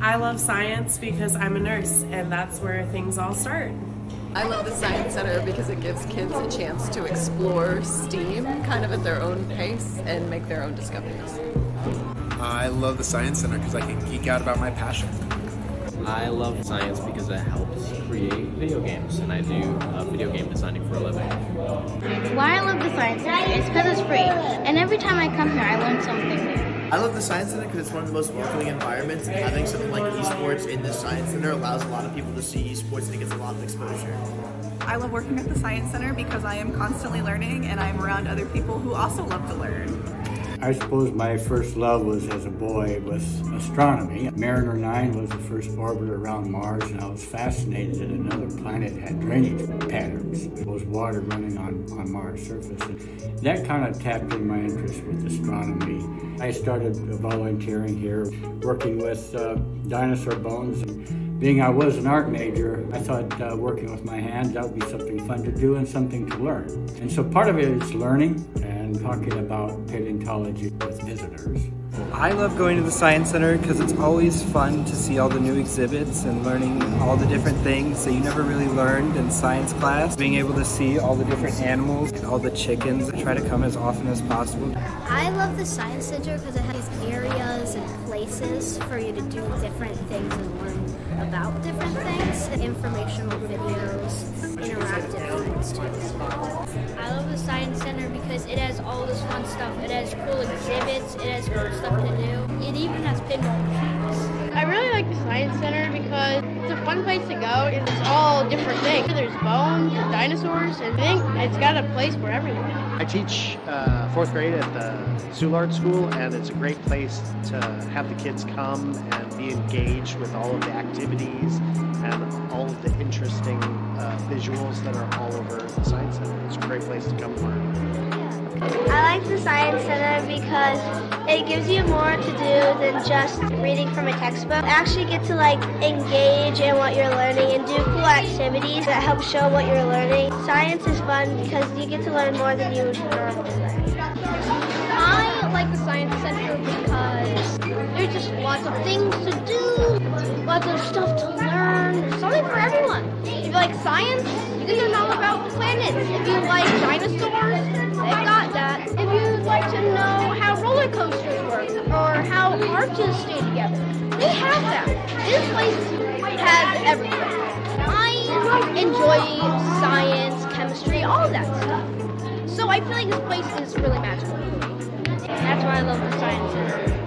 I love science because I'm a nurse and that's where things all start. I love the Science Center because it gives kids a chance to explore STEAM kind of at their own pace and make their own discoveries. I love the Science Center because I can geek out about my passion. I love science because it helps create video games, and I do uh, video game designing for a living. Why I love the Science Center is because it's free, and every time I come here, I learn something new. I love the Science Center because it's one of the most welcoming environments, and having something like esports in the Science Center allows a lot of people to see esports and it gets a lot of exposure. I love working at the Science Center because I am constantly learning and I'm around other people who also love to learn. I suppose my first love was as a boy with astronomy. Mariner 9 was the first orbiter around Mars, and I was fascinated that another planet had drainage patterns. There was water running on, on Mars' surface. And that kind of tapped in my interest with astronomy. I started volunteering here, working with uh, dinosaur bones. Being I was an art major, I thought uh, working with my hands, that would be something fun to do and something to learn. And so part of it is learning and talking about paleontology with visitors. I love going to the Science Center because it's always fun to see all the new exhibits and learning all the different things that you never really learned in science class. Being able to see all the different animals, and all the chickens, I try to come as often as possible. I love the Science Center because it has these areas and places for you to do different things and learn about different things. Informational videos, interactive things too. I love the Science Center because it has all this fun stuff. It has cool exhibits, it has cool stuff to do. It even has pinball machines. I really like the Science Center because it's a fun place to go. It's all different things. There's bones, there's dinosaurs, and I think it's got a place for everyone. I teach uh, fourth grade at the Soulard School, and it's a great place to have the kids come and be engaged with all of the activities and all of the interesting uh, visuals that are all over the Science Center. It's a great place to come learn. Like the Science Center because it gives you more to do than just reading from a textbook. You actually get to like engage in what you're learning and do cool activities that help show what you're learning. Science is fun because you get to learn more than you would normally learn. I like the Science Center because there's just lots of things to do, lots of stuff to learn. Something for everyone. If you like science, you get to all about the planets. If you like arches stay together, they have that. This place has everything. I enjoy science, chemistry, all that stuff. So I feel like this place is really magical. That's why I love the Science Center.